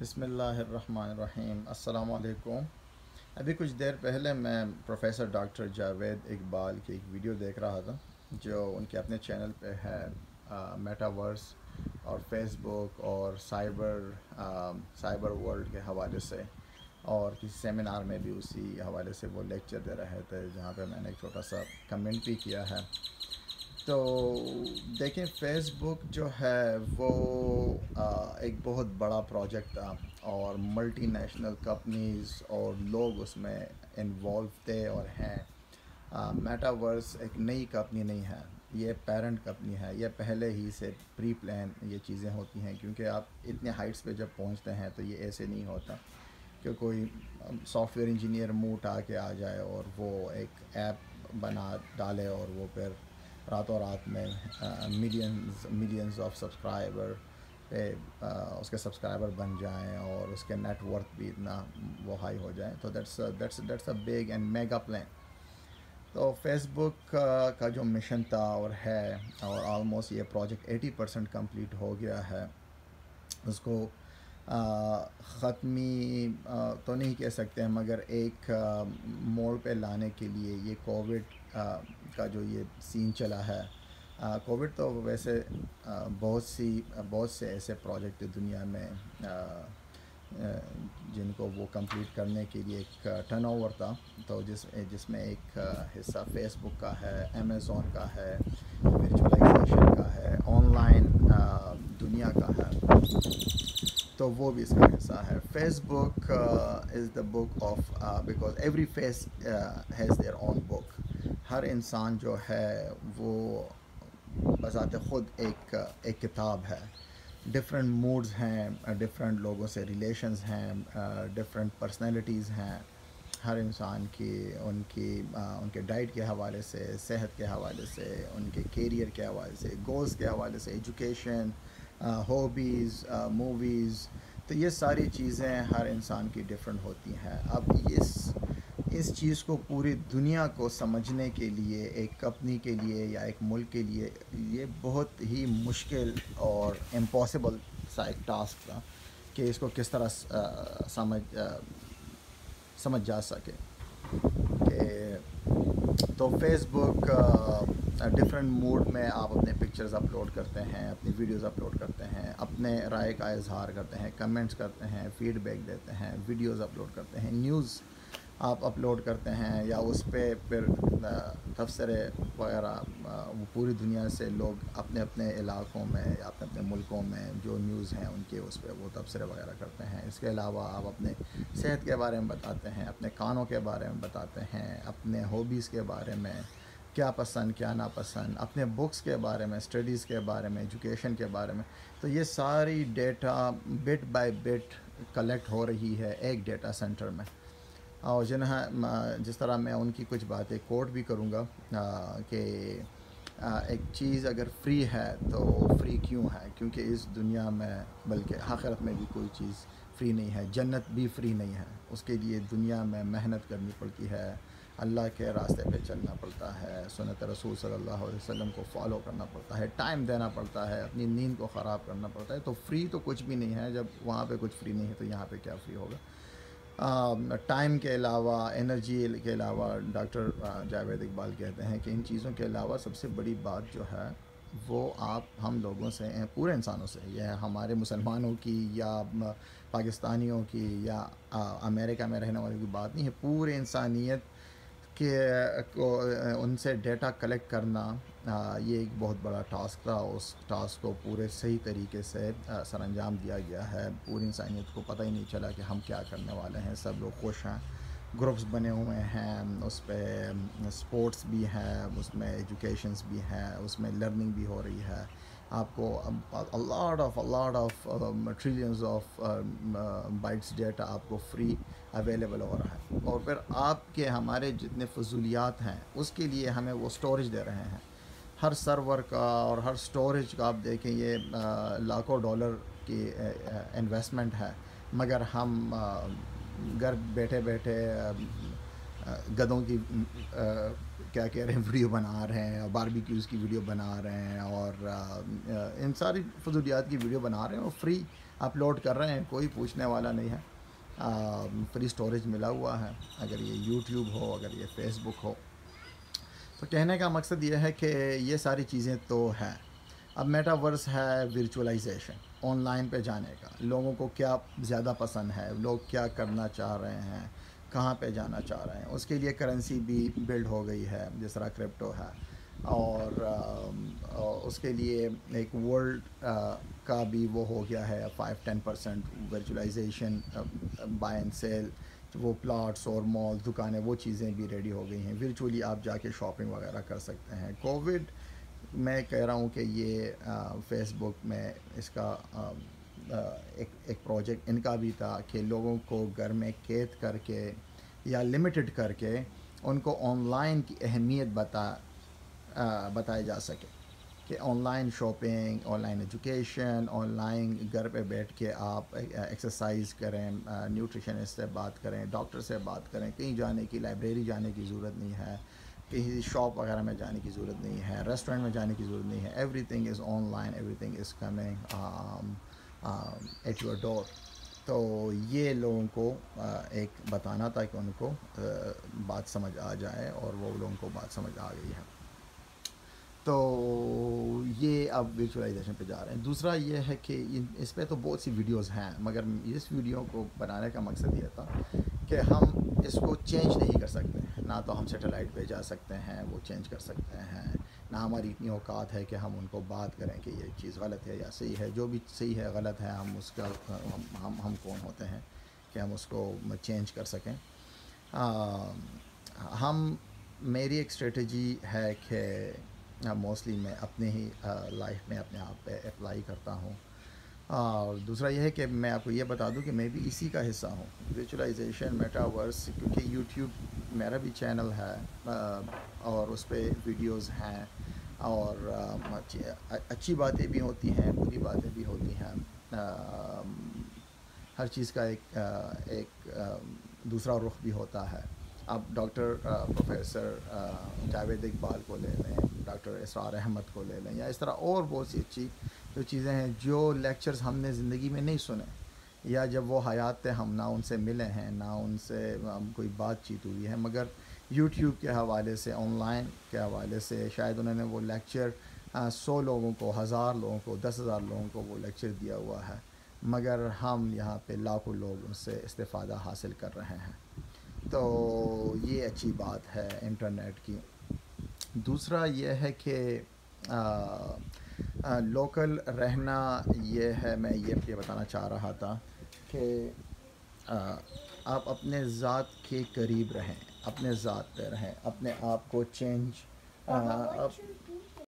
बिसमीम असलकुम अभी कुछ देर पहले मैं प्रोफेसर डॉक्टर जावेद इकबाल की एक वीडियो देख रहा था जो उनके अपने चैनल पे है मेटावर्स और फेसबुक और साइबर आ, साइबर वर्ल्ड के हवाले से और किसी सेमिनार में भी उसी हवाले से वो लेक्चर दे रहे थे जहाँ पे मैंने एक छोटा सा कमेंट भी किया है। तो देखें फेसबुक जो है वो आ, एक बहुत बड़ा प्रोजेक्ट था और मल्टीनेशनल कंपनीज़ और लोग उसमें इन्वॉल्व थे और हैं। मेटावर्स एक नई कंपनी नहीं है ये पेरेंट कंपनी है। ये पहले ही से प्री प्लान ये चीज़ें होती हैं क्योंकि आप इतने हाइट्स पे जब पहुँचते हैं तो ये ऐसे नहीं होता कि कोई सॉफ्टवेयर इंजीनियर मुँह उठा के आ जाए और वो एक ऐप बना डाले और वो फिर रातों रात में मिलियंस मिलियंस ऑफ़ सब्सक्राइबर पे उसके सब्सक्राइबर बन जाएँ और उसके नेटवर्थ भी इतना वो हाई हो जाए। तो that's that's that's a big and mega plan तो फेसबुक का जो मिशन था और है, और ऑलमोस्ट ये प्रोजेक्ट 80 परसेंट कंप्लीट हो गया है, उसको ख़त्मी तो नहीं कह सकते हैं मगर एक मोड़ पे लाने के लिए ये कोविड का जो ये सीन चला है। कोविड तो वैसे बहुत सी, बहुत से ऐसे प्रोजेक्ट दुनिया में जिनको वो कंप्लीट करने के लिए एक टर्नओवर था। तो जिस, जिसमें एक हिस्सा फेसबुक का है अमेज़ोन का है वर्चुअलाइजेशन का है ऑनलाइन दुनिया का है तो वो भी इसका हिस्सा है। Facebook is the book of because every face has their own book हर इंसान जो है, वो बजाते ख़ुद एक एक किताब है। डिफरेंट मूड्स हैं डिफरेंट लोगों से रिलेशंस हैं डिफरेंट पर्सनैलिटीज़ हैं। हर इंसान की, उनकी, उनके डाइट के हवाले से, सेहत के हवाले से, उनके कैरियर के हवाले से गोल्स के हवाले से एजुकेशन हॉबीज़ मूवीज़ तो ये सारी चीज़ें हर इंसान की डिफरेंट होती हैं। अब इस इस चीज़ को पूरी दुनिया को समझने के लिए, एक कंपनी के लिए या एक मुल्क के लिए, ये बहुत ही मुश्किल और इम्पॉसिबल सा एक टास्क था कि इसको किस तरह समझ समझ जा सके। कि तो फेसबुक डिफरेंट मूड में आप अपने पिक्चर्स अपलोड करते हैं, अपनी वीडियोस अपलोड करते हैं, अपने राय का इजहार करते हैं कमेंट्स करते हैं फीडबैक देते हैं वीडियोस अपलोड करते हैं न्यूज़ आप अपलोड करते हैं या उस पर फिर तबसरे वगैरह पूरी दुनिया से लोग अपने अपने इलाक़ों में या अपने अपने मुल्कों में जो न्यूज़ हैं उनके उस पर वो तबसरे वगैरह करते हैं। इसके अलावा आप अपने सेहत के बारे में बताते हैं, अपने कानों के बारे में बताते हैं, अपने हॉबीज़ के बारे में, क्या पसंद, क्या नापसंद, अपने बुक्स के बारे में स्टडीज़ के बारे में एजुकेशन के बारे में। तो ये सारी data bit by bit collect हो रही है एक डेटा सेंटर में। और जिन्हें जिस तरह मैं उनकी कुछ बातें कोट भी करूँगा कि एक चीज़ अगर फ्री है तो फ्री क्यों है? क्योंकि इस दुनिया में, बल्कि आखिरत में भी कोई चीज़ फ्री नहीं है, जन्नत भी फ्री नहीं है। उसके लिए दुनिया में मेहनत करनी पड़ती है, अल्लाह के रास्ते पे चलना पड़ता है सुनत रसूल सल्लल्लाहु अलैहि वसल्लम को फॉलो करना पड़ता है टाइम देना पड़ता है, अपनी नींद को ख़राब करना पड़ता है तो फ्री तो कुछ भी नहीं है, जब वहाँ पे कुछ फ्री नहीं है तो यहाँ पे क्या फ्री होगा? टाइम के अलावा एनर्जी के अलावा डॉक्टर जावेद इकबाल कहते हैं कि इन चीज़ों के अलावा सबसे बड़ी बात जो है, वो आप, हम लोगों से हैं, पूरे इंसानों से। यह हमारे मुसलमानों की या पाकिस्तानियों की या अमेरिका में रहने वालों की बात नहीं है। पूरे इंसानियत के उनसे डेटा कलेक्ट करना ये एक बहुत बड़ा टास्क था। उस टास्क को पूरे सही तरीके से सर अंजाम दिया गया है। पूरी इंसानियत को पता ही नहीं चला कि हम क्या करने वाले हैं। सब लोग खुश हैं ग्रुप्स बने हुए हैं, उस पर स्पोर्ट्स भी हैं, उसमें एजुकेशंस भी हैं, उसमें लर्निंग भी हो रही है। आपको lot of lot of trillions of bytes data आपको फ्री अवेलेबल हो रहा है। और फिर आपके हमारे जितने फजूलियात हैं, उसके लिए हमें वो स्टोरेज दे रहे हैं। हर सर्वर का और हर स्टोरेज का आप देखें, ये लाखों डॉलर की इन्वेस्टमेंट है। मगर हम घर बैठे बैठे गधों की क्या कह रहे हैं, वीडियो बना रहे हैं बारबेक्यूज़ की वीडियो बना रहे हैं, और इन सारी फजूलियात की वीडियो बना रहे हैं और फ्री अपलोड कर रहे हैं, कोई पूछने वाला नहीं है। फ्री स्टोरेज मिला हुआ है, अगर ये यूट्यूब हो, अगर ये फेसबुक हो। तो कहने का मकसद ये है कि ये सारी चीज़ें तो हैं। अब मेटावर्स है वर्चुअलाइजेशन ऑनलाइन पे जाने का। लोगों को क्या ज़्यादा पसंद है? लोग क्या करना चाह रहे हैं? कहाँ पे जाना चाह रहे हैं? उसके लिए करेंसी भी बिल्ड हो गई है, जिस तरह क्रिप्टो है। और उसके लिए एक वर्ल्ड का भी वो हो गया है five ten percent virtualization buy and sell वो प्लाट्स और मॉल दुकानें वो चीज़ें भी रेडी हो गई हैं। वर्चुअली आप जाके शॉपिंग वगैरह कर सकते हैं। कोविड मैं कह रहा हूँ कि ये फेसबुक में इसका आ, आ, एक एक प्रोजेक्ट इनका भी था कि लोगों को घर में कैद करके या लिमिटेड करके उनको ऑनलाइन की अहमियत बता बताए जा सके कि online shopping online education online घर पे बैठ के आप एक्सरसाइज करें न्यूट्रिशनिस्ट से बात करें डॉक्टर से बात करें, कहीं जाने की लाइब्रेरी जाने की ज़रूरत नहीं है, कहीं शॉप वगैरह में जाने की ज़रूरत नहीं है रेस्टोरेंट में जाने की ज़रूरत नहीं है everything is online everything is coming at your door तो ये लोगों को एक बताना था कि उनको बात समझ आ जाए और वो लोगों को बात समझ आ गई है। तो ये अब विजुअलाइजेशन पे जा रहे हैं। दूसरा ये है कि इस पर तो बहुत सी वीडियोस हैं मगर इस वीडियो को बनाने का मकसद ये था कि हम इसको चेंज नहीं कर सकते। ना तो हम सेटेलाइट पे जा सकते हैं वो चेंज कर सकते हैं। ना हमारी इतनी औकात है कि हम उनको बात करें कि ये चीज़ गलत है या सही है। जो भी सही है गलत है हम उसका हम हम, हम कौन होते हैं कि हम उसको चेंज कर सकें। आ, हम मेरी एक स्ट्रेटजी है कि मोस्टली मैं अपने ही लाइफ में अपने आप पे अप्लाई करता हूँ। और दूसरा यह है कि मैं आपको ये बता दूँ कि मैं भी इसी का हिस्सा हूँ विजुअलाइजेशन मेटावर्स क्योंकि यूट्यूब मेरा भी चैनल है और उस पर वीडियोज़ हैं, और अच्छी बातें भी होती हैं, बुरी बातें भी होती हैं। हर चीज़ का एक एक दूसरा रुख भी होता है। अब डॉक्टर प्रोफेसर जावेद इकबाल को ले लें डॉक्टर इसरार अहमद को ले लें या इस तरह और बहुत सी अच्छी जो चीज़ें हैं जो लेक्चर्स हमने ज़िंदगी में नहीं सुने, या जब वो हयात थे हम ना उनसे मिले हैं, ना उनसे कोई बातचीत हुई है, मगर यूट्यूब के हवाले से ऑनलाइन के हवाले से शायद उन्होंने वो लेक्चर सौ लोगों को, हज़ार लोगों को, दस हज़ार लोगों को वो लेक्चर दिया हुआ है, मगर हम यहाँ पे लाखों लोग उनसे इस्तेफ़ादा हासिल कर रहे हैं। तो ये अच्छी बात है इंटरनेट की। दूसरा यह है कि लोकल रहना ये है मैं ये ये बताना चाह रहा था कि आप अपने ज़ात के करीब रहें अपने ज़ात पे रहें अपने आप को चेंज आप